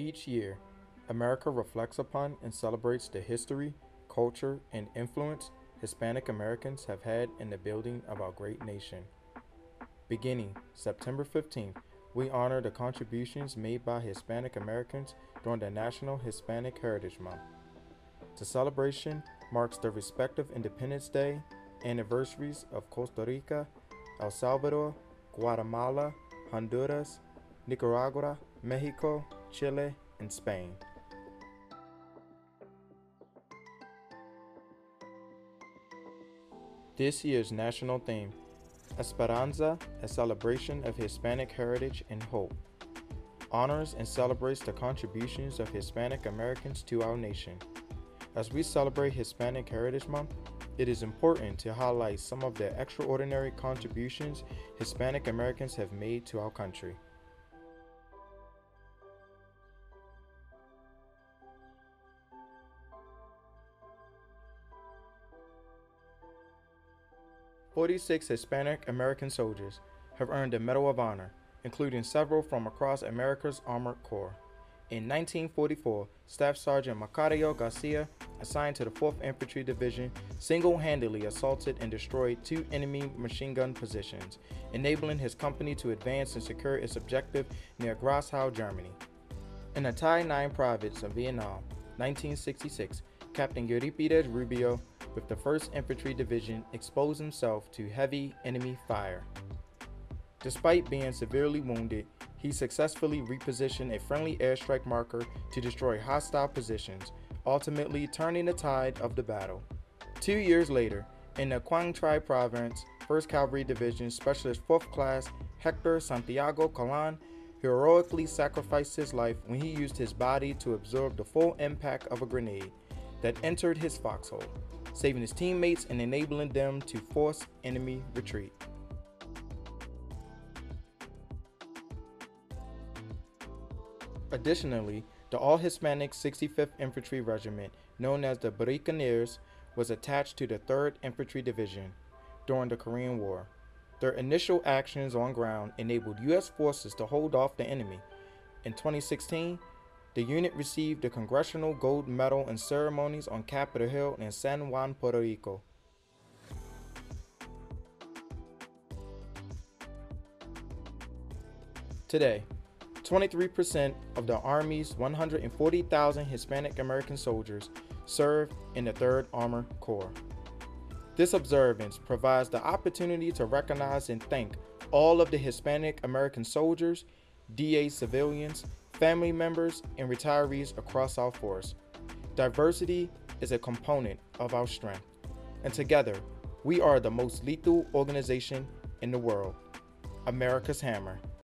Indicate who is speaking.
Speaker 1: Each year, America reflects upon and celebrates the history, culture, and influence Hispanic Americans have had in the building of our great nation. Beginning September 15th, we honor the contributions made by Hispanic Americans during the National Hispanic Heritage Month. The celebration marks the respective Independence Day anniversaries of Costa Rica, El Salvador, Guatemala, Honduras, Nicaragua, Mexico, Chile, and Spain. This year's national theme, Esperanza, a celebration of Hispanic heritage and hope, honors and celebrates the contributions of Hispanic Americans to our nation. As we celebrate Hispanic Heritage Month, it is important to highlight some of the extraordinary contributions Hispanic Americans have made to our country. Forty-six Hispanic American soldiers have earned the Medal of Honor, including several from across America's Armored Corps. In 1944, Staff Sergeant Macario Garcia, assigned to the 4th Infantry Division, single handedly assaulted and destroyed two enemy machine gun positions, enabling his company to advance and secure its objective near Grosshau, Germany. In the Tay Ninh Province of Vietnam, 1966, Captain Euripides Rubio, with the 1st Infantry Division, exposed himself to heavy enemy fire. Despite being severely wounded, he successfully repositioned a friendly airstrike marker to destroy hostile positions, ultimately turning the tide of the battle. Two years later, in the Quang Tri Province, 1st Cavalry Division Specialist 4th Class Hector Santiago Colón heroically sacrificed his life when he used his body to absorb the full impact of a grenade that entered his foxhole, saving his teammates and enabling them to force enemy retreat. Additionally, the all Hispanic 65th Infantry Regiment, known as the Borinqueneers, was attached to the 3rd Infantry Division during the Korean War. Their initial actions on ground enabled U.S. forces to hold off the enemy. In 2016, the unit received the Congressional Gold Medal in ceremonies on Capitol Hill in San Juan, Puerto Rico. Today, 23% of the Army's 140,000 Hispanic American soldiers serve in the 3rd Armored Corps. This observance provides the opportunity to recognize and thank all of the Hispanic American soldiers, DA civilians, family members, and retirees across our force. Diversity is a component of our strength, and together, we are the most lethal organization in the world America's Hammer.